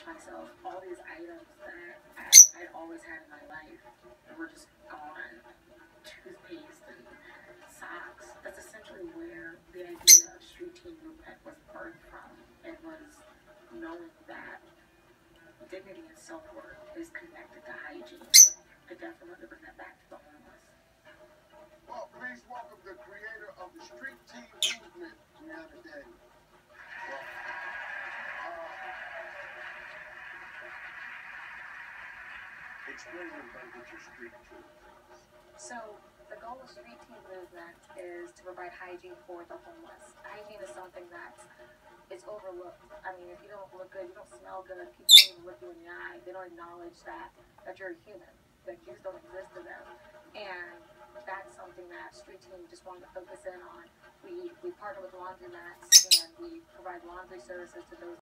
wash myself. All these items that I, I'd always had in my life were just gone. Toothpaste and socks. That's essentially where the idea of street team movement was birthed from. It was knowing that dignity and self worth is connected to hygiene. I definitely want to bring that back to the homeless. Well, please welcome the creator of the street team movement, Brianna Day. Well, uh, explain your. So the goal of Street Team Movement is to provide hygiene for the homeless. Hygiene is something that is overlooked. I mean, if you don't look good, you don't smell good, people don't even look you in the eye. They don't acknowledge that that you're a human, that you just don't exist to them. And that's something that Street Team just wanted to focus in on. We we partner with laundromats and we provide laundry services to those